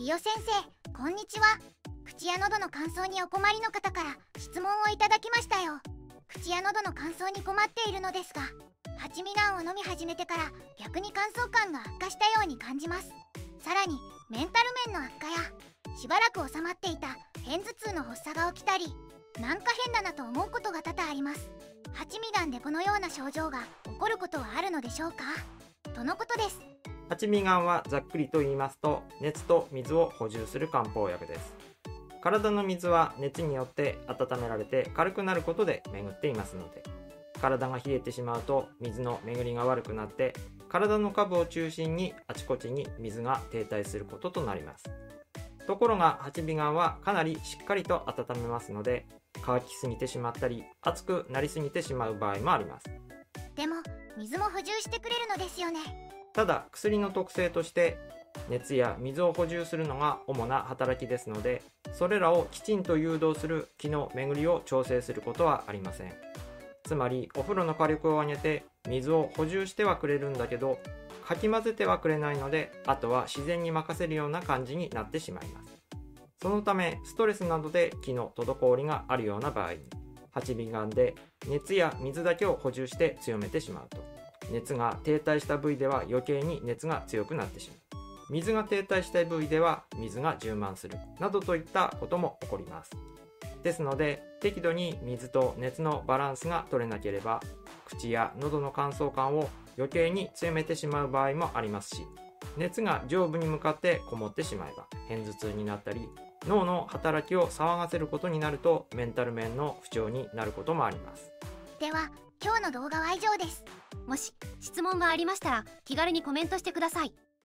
ティオ先生こんにちは。口や喉の乾燥にお困りの方から質問をいただきましたよ。口や喉の乾燥に困っているのですが蜂蜜ガンを飲み始めてから逆に乾燥感が悪化したように感じます。さらにメンタル面の悪化やしばらく収まっていた片頭痛の発作が起きたりなんか変だなと思うことが多々あります。蜂蜜ガンでこのような症状が起こることはあるのでしょうか？とのことです。蜂蜜がんはざっくりと言いますと熱と水を補充する漢方薬です。体の水は熱によって温められて軽くなることで巡っていますので体が冷えてしまうと水の巡りが悪くなって体の下部を中心にあちこちに水が停滞することとなります。ところが蜂蜜がんはかなりしっかりと温めますので乾きすぎてしまったり熱くなりすぎてしまう場合もあります。でも水も補充してくれるのですよね。ただ薬の特性として熱や水を補充するのが主な働きですのでそれらをきちんと誘導する気の巡りを調整することはありません。つまりお風呂の火力を上げて水を補充してはくれるんだけどかき混ぜてはくれないのであとは自然に任せるような感じになってしまいます。そのためストレスなどで気の滞りがあるような場合に蜂蜜がんで熱や水だけを補充して強めてしまうと。熱が停滞した部位では余計に熱が強くなってしまう。水が停滞した部位では水が充満するなどといったことも起こります。ですので適度に水と熱のバランスが取れなければ口や喉の乾燥感を余計に強めてしまう場合もありますし熱が上部に向かってこもってしまえば片頭痛になったり脳の働きを騒がせることになるとメンタル面の不調になることもあります。では今日の動画は以上です。もし質問がありましたら気軽にコメントしてください。